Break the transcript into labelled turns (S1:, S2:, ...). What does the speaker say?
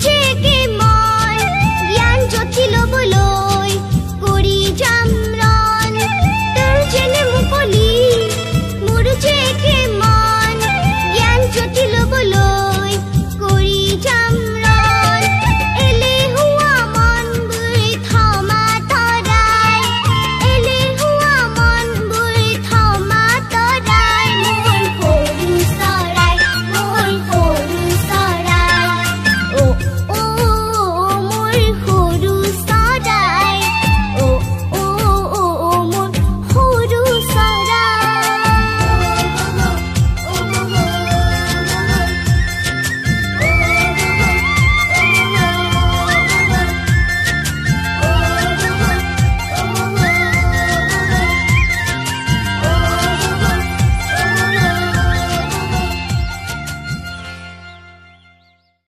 S1: तुझे के soy